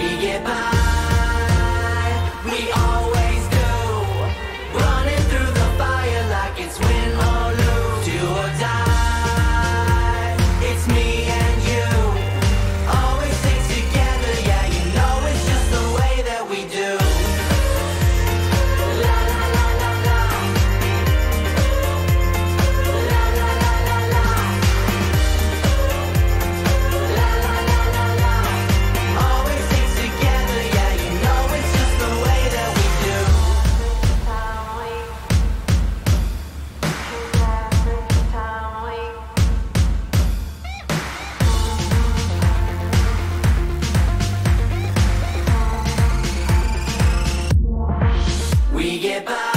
we get by. We all. llevar.